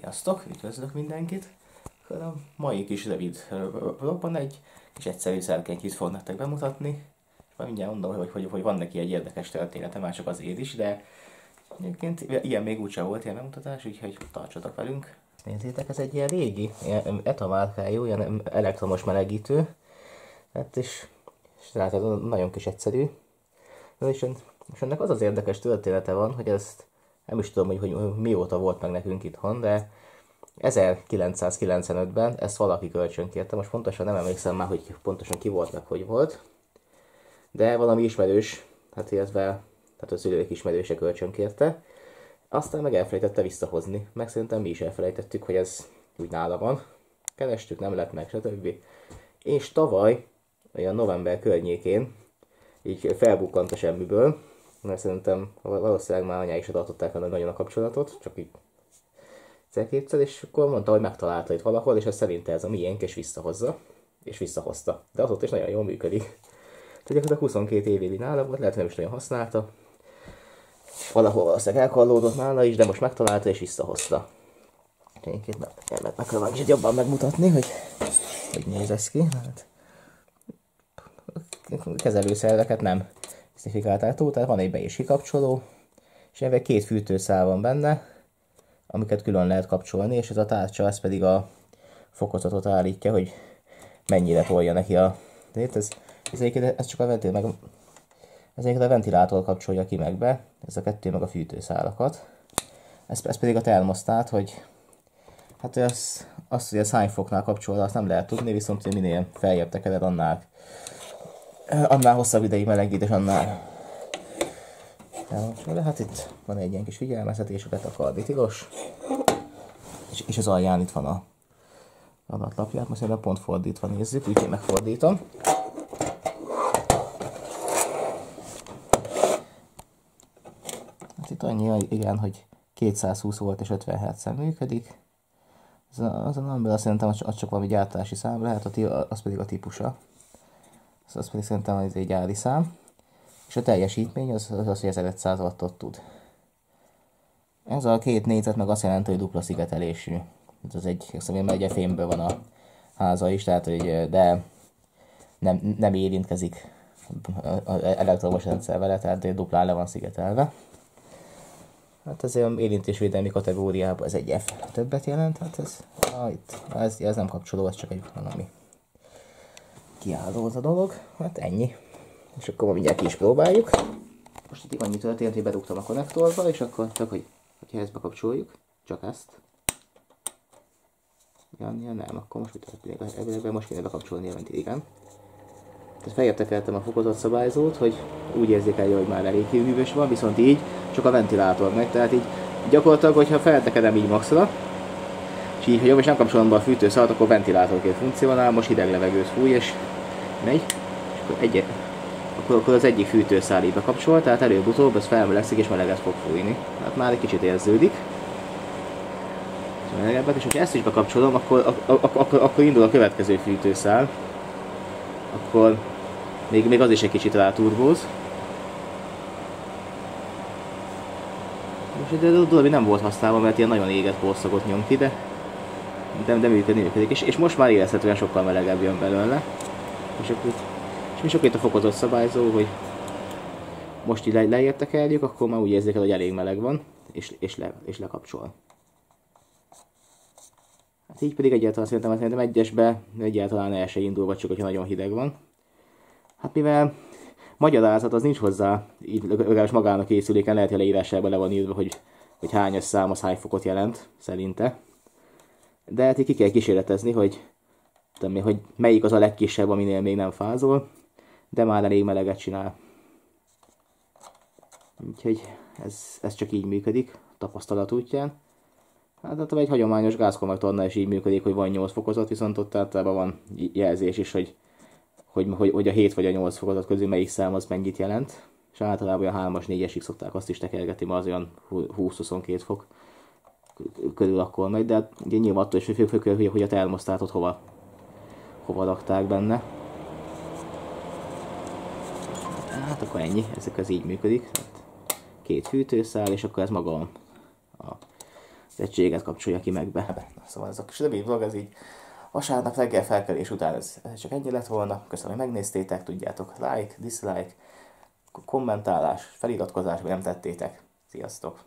Sziasztok, üdvözlök mindenkit! A mai kis rövid vlogban egy kis egyszerű szerkenyhit fog nektek bemutatni. És már mindjárt mondom, hogy, hogy, hogy van neki egy érdekes története, már csak azért is, de egyébként ilyen még úgyse volt ilyen bemutatás, úgyhogy tartsatok velünk. Nézzétek, ez egy ilyen régi, ilyen ETA márkájú, ilyen elektromos melegítő. Hát és, és látod, nagyon kis egyszerű. És, és ennek az az érdekes története van, hogy ezt nem is tudom, hogy, hogy mióta volt meg nekünk itthon, de 1995-ben ezt valaki kölcsönkérte, most pontosan nem emlékszem már, hogy pontosan ki volt meg, hogy volt, de valami ismerős, hát illetve tehát a szülők ismerőse kölcsönkérte, aztán meg elfelejtette visszahozni, meg szerintem mi is elfelejtettük, hogy ez úgy nála van. Kerestük, nem lett meg, stb. És tavaly, olyan november környékén, így felbukkant a semmiből, mert szerintem valószínűleg már anyák is tartották vele nagyon a kapcsolatot, csak így egyszer és akkor mondta, hogy megtalálta itt valahol, és ez szerinte ez a miénk, és visszahozza, és visszahozta. De azóta is nagyon jól működik. Tehát gyakorlatilag 22 évig nála volt, lehet, hogy nem is nagyon használta. Valahol valószínűleg elkallódott nála is, de most megtalálta és visszahozta. Egyébként meg, meg, meg is jobban megmutatni, hogy hogy néz ez ki. Hát, kezelőszerveket nem specifikálták túl, tehát van egy be- és kikapcsoló, és ebben két fűtőszál van benne, amiket külön lehet kapcsolni, és ez a tárcsa, ez pedig a fokozatot állítja, hogy mennyire tolja neki a... Ez, ez, ez csak a ventil, meg ez a ventilátor kapcsolja ki meg be, ez a kettő meg a fűtőszálakat. Ez, ez pedig a termosztát, hogy hát az, azt, hogy a szányfoknál kapcsolva, azt nem lehet tudni, viszont hogy minél feljebb tekered, annál annál hosszabb ideig melegít, és annál de hát itt van egy ilyen kis figyelmeztetés, a betakardi tilos, és, és az alján itt van a adatlapját, most a pont fordítva nézzük, úgyhogy megfordítom. Hát itt annyi, igen, hogy 220 volt és 50 hz működik. Az a, az a number azt szerintem az csak valami gyártási szám lehet, az pedig a típusa. Szóval az pedig szerintem ez egy gyári szám. És a teljesítmény az az, az hogy 1500 wattot tud. Ez a két négyzet meg azt jelenti, hogy dupla szigetelésű. Ez az egy, szóval egy fémből van a háza is, tehát hogy de nem, nem érintkezik elektromos rendszer vele, tehát duplán le van szigetelve. Hát ez olyan érintésvédelmi kategóriában ez egy F többet jelent, hát ez, ah, itt, ez, ez nem kapcsoló, ez csak egy valami kiálló az a dolog. Hát ennyi. És akkor mindjárt ki is próbáljuk. Most itt annyi történt, hogy bedugtam a konnektorba, és akkor csak, hogy, hogyha ezt bekapcsoljuk, csak ezt. Ja, ja nem, akkor most mit történik? Ebben most kéne bekapcsolni jelent, igen. Tehát feljebb tekertem a fokozott szabályzót, hogy úgy érzékelje, hogy már elég hűvös van, viszont így csak a ventilátor meg, tehát így gyakorlatilag, hogyha feltekedem így maxra, és hogy jobb, és nem kapcsolom be a fűtőszalat, akkor ventilátorként funkcionál, most hideg levegőt fúj, és megy, és akkor, egy, akkor, akkor az egyik fűtőszál így bekapcsol, tehát előbb-utóbb ez felmelegszik és meleget fog fújni. Hát már egy kicsit érződik. Melegebbet, és hogyha ezt is bekapcsolom, akkor, akkor, akkor, indul a következő fűtőszál. Akkor még, még az is egy kicsit ráturbóz. Most de a dolog nem volt használva, mert ilyen nagyon éget korszagot nyom ki, de, de, de működik, működik. És, és most már érezhetően sokkal melegebb jön belőle. És akkor, és mi itt a fokozott szabályzó, hogy most így le, leértekeljük, akkor már úgy érzékel, hogy elég meleg van, és, és, le, és lekapcsol. Hát így pedig egyáltalán szerintem, szerintem egyesbe egyáltalán el se indul, vagy csak hogyha nagyon hideg van. Hát mivel magyarázat az nincs hozzá, így legalábbis magának készüléken lehet, hogy leírásában le van írva, hogy, hogy hányas szám az hány fokot jelent, szerinte. De hát ki kell kísérletezni, hogy tudom hogy melyik az a legkisebb, aminél még nem fázol, de már elég meleget csinál. Úgyhogy ez, ez csak így működik, tapasztalat útján. Hát, hát egy hagyományos gázkonvektornál is így működik, hogy van 8 fokozat, viszont ott általában van jelzés is, hogy, hogy, hogy, hogy a 7 vagy a 8 fokozat közül melyik szám az mennyit jelent. És általában a 3-as, 4-esig szokták azt is tekergetni, mert az olyan 20-22 fok körül akkor megy, de hát ugye nyilván attól is függ, hogy, hogy a termosztátot hova hova rakták benne. Hát akkor ennyi, ezek az így működik. Hát két fűtőszál, és akkor ez maga a, az egységet kapcsolja ki meg be. Na, szóval ez a kis rövid vlog, ez így vasárnap reggel felkelés után ez, ez csak ennyi lett volna. Köszönöm, hogy megnéztétek, tudjátok, like, dislike, kommentálás, feliratkozás, vagy nem tettétek. Sziasztok!